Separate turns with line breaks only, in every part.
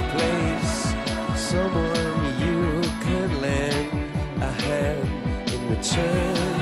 place. Someone you can lend a hand in return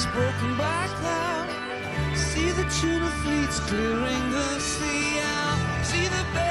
is broken by cloud. See the tuna fleets clearing the sea out. See the.